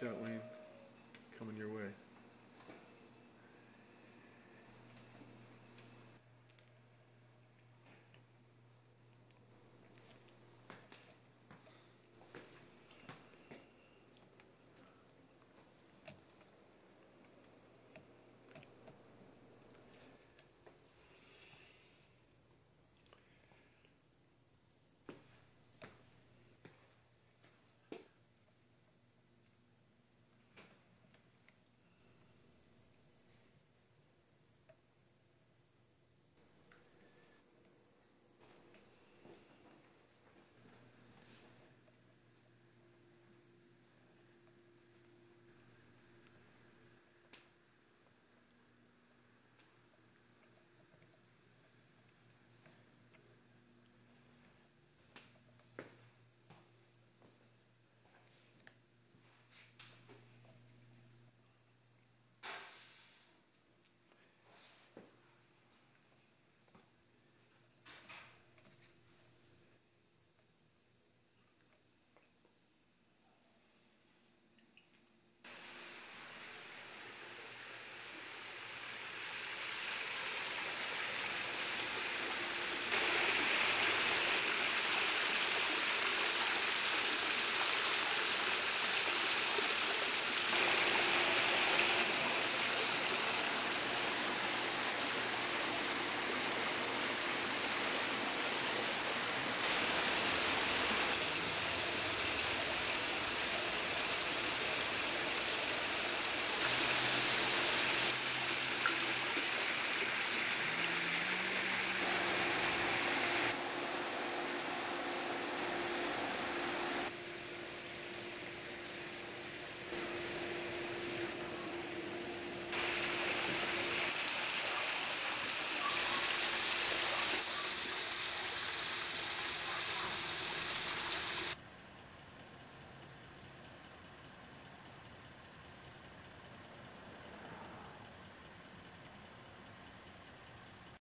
Watch lane Coming your way.